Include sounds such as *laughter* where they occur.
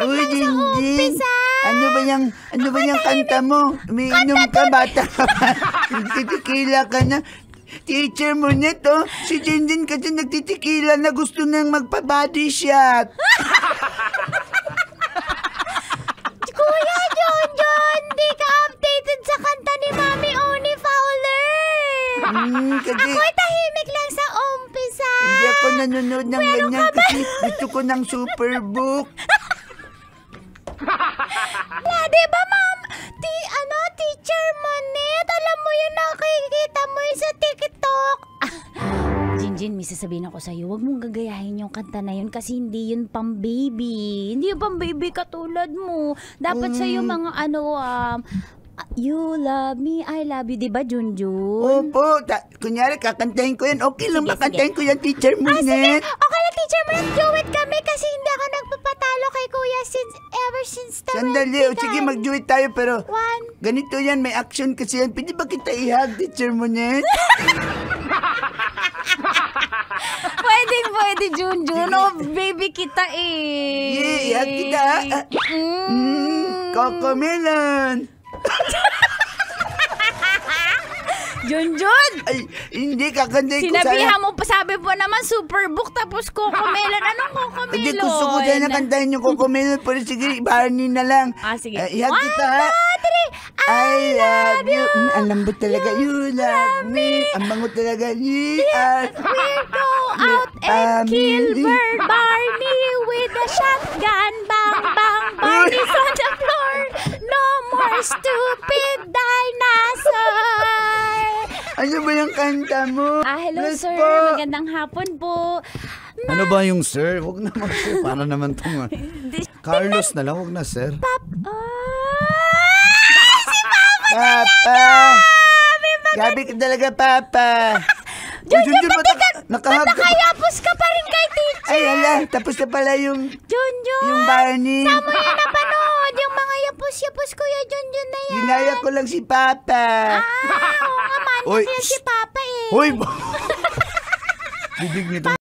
Jinjin. umpisa. Ano ba yung, ano ba yung kanta mo? Umiinom ka, bata ka pa. Nagtitikila ka na. Teacher mo nito, si Jinjin kasi nagtitikila na gusto nang magpa-body shot. *laughs* Kuya Junjun, di ka updated sa kanta ni Mami Oni Fowler. Hmm, kasi Ako'y tahimik lang sa umpisa. hindi ako nanonood ng ganyan kasi gusto ko ng superbook. *laughs* La, di ba, ma'am? Ti, ano, teacher Monet? Alam mo yun, nakikita mo yun sa TikTok. *laughs* Jinjin, may sasabihin ako sa'yo, huwag mong gagayahin yung kanta na yun kasi hindi yun pang baby. Hindi yun pang baby katulad mo. Dapat sa'yo mga ano, um, you love me, I love you, di ba, Junjun? Opo, ta- kunyari kakantahin ko yan. Okay lang Sige, ba kantahin ko yan, teacher mo Ah, sige. net? Lang, teacher Monet, duet kami kasi hindi ako nagpapatalo kay kuya since, ever since the Sandali, o sige mag-duet tayo pero One. ganito yan, may action kasi yan. Pwede ba kita ihag, teacher mo? *laughs* Pwede, pwede, Junjun. Oh, baby kita eh. Yeah, ihag kita. Mm. Mm, Junjun! Ay, hindi, kakantahin ko Sinabihan mo sabi po naman, superbook, tapos cocomelon. Anong cocomelon? Hindi, gusto ko dyan na kantahin yung Coco Melon. Pero sige, Barney na lang. Ah, sige. Eh, ihag kita, ha? two, three. I love you. Mm, ang lambot talaga. You love me. Ang bango talaga. You are. We go out and kill Bird Barney with a shotgun. Bang, bang, Barney's on the floor. No more stupid. Ano ba yung kanta mo? Ah, hello Bless sir. po. Magandang hapon po. Ano ba yung sir? Huwag naman sir. Para naman tong... ah, Carlos na lang, huwag na sir. Pap... Ah! Papa! Gabi ka talaga, Papa! Junjun, ba't naka- nakahag? Nakayapos ka pa rin kay teacher. Ay, ala, tapos na pala yung, Junjun. yung Barney. Tama yun napanood. Yung mga yapos-yapos kuya Junjun na yan. Ginaya ko lang si Papa. Ah. Oy, Kasi si. Papa eh. Hoy! *laughs* Bibig nito